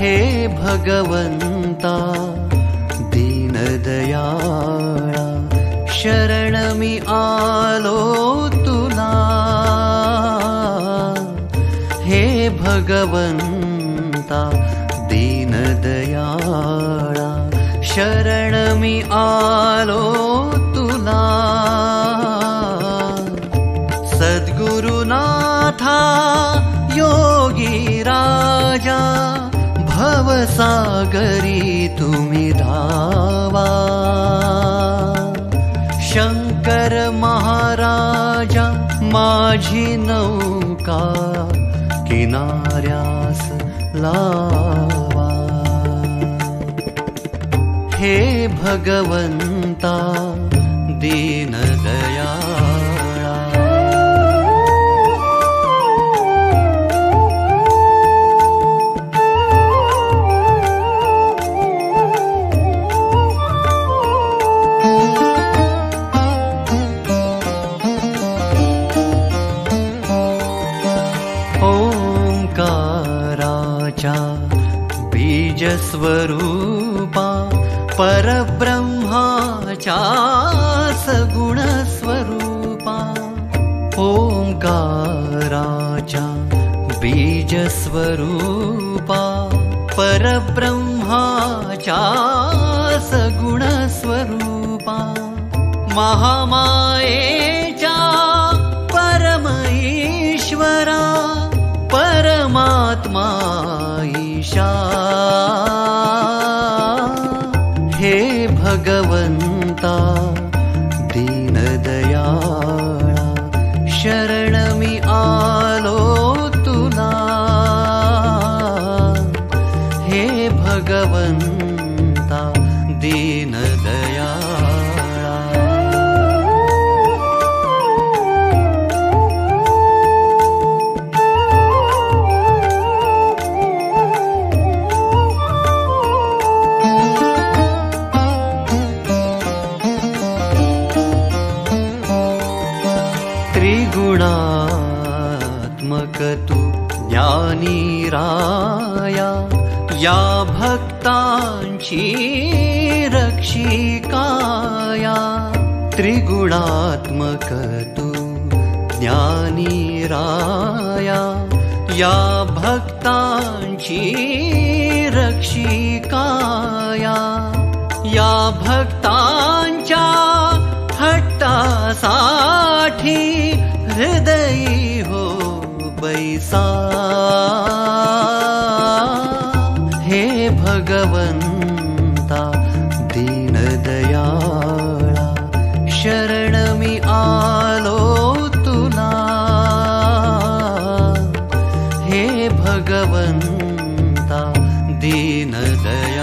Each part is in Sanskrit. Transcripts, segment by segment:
भगवन्ता। दीनदयाळा शरणमि आलो तुला हे भगवन्ता दीनदयाळा शरणमि आलो भवसागरी तुमि धावा शङ्कर महाराजा माझी नौका किनार्यास लावा। हे भगवन्ता दीनदया बीजस्वरूपा परब्रह्माचा सगुणस्वरूपा ओङ्काराचा बीजस्वरूपा परब्रह्माचा सगुणस्वरूपा महामायेचा परमईश्वरा परमात्मा भगवन्ता दीनदयाळा शरणमि आलो तुला हे भगवन्ता त्रिगुणात्मकतु ज्ञानी राया या भक्तांची रक्षिकाया। त्रिगुणात्मकतु ज्ञानी राया या भक्तांची रक्षिकाया। या भक्तांच्या हट्टासाठी हृदयी हो बैसा। हे भगवन्ता दीनदयाळा शरणमि आलो हे भगवन्ता दीनदयाळा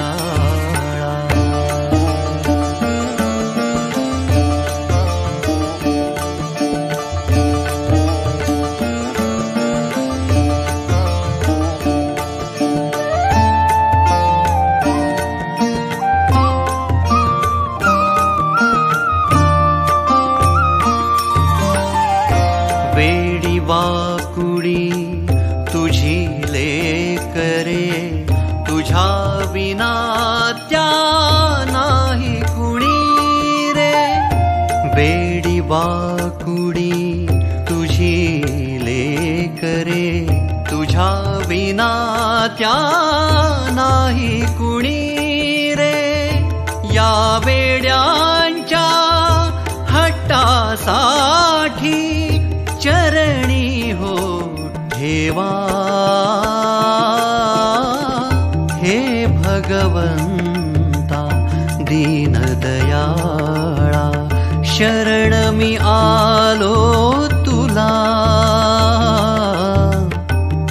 वा कुड़ी तुझी ले करे तुझा बिना त्या नाही कुणी रे। बेड़ी वा कुड़ी तुझी ले करे तुझा बिना त्या नाही कुणी रे। या बेड्यांच्या हट्टासाठी हे भगवन्ता दीनदयाळा शरणमि आलो तुला।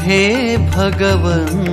हे भगवन्ता